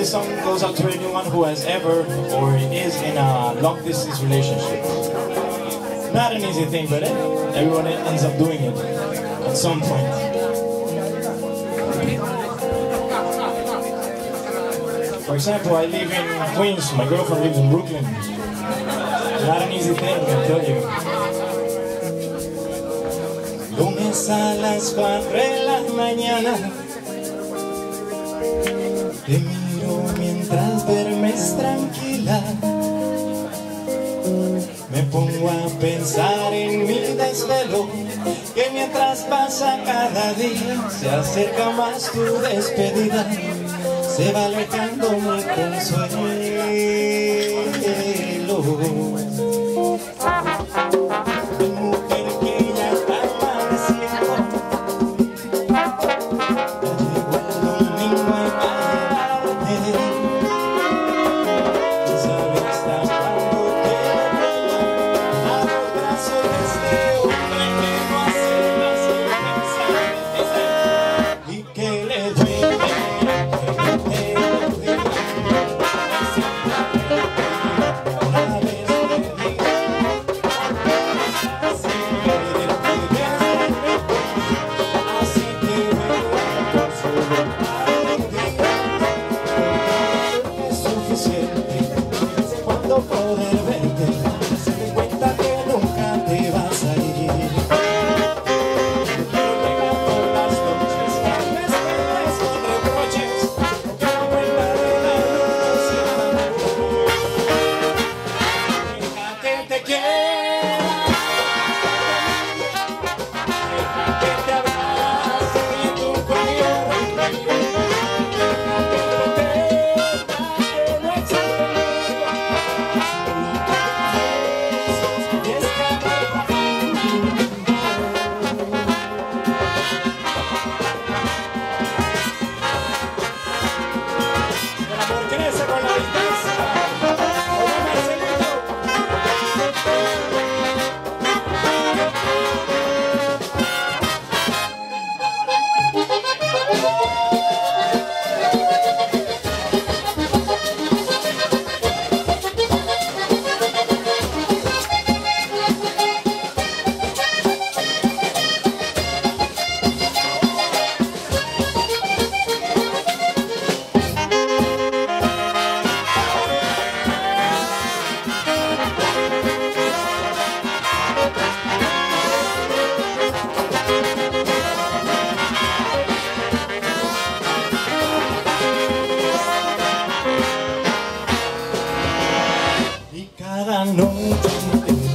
this song goes out to anyone who has ever or is in a long distance relationship. Not an easy thing, but eh, everyone ends up doing it at some point. For example, I live in Queens, my girlfriend lives in Brooklyn. Not an easy thing, I tell you. Lunes a las cuatro de la mañana Te miro mientras duermes tranquila. Me pongo a pensar en mi desvelo Que mientras pasa cada día Se acerca más tu despedida. Se va alejando mi consuelo Bye. know.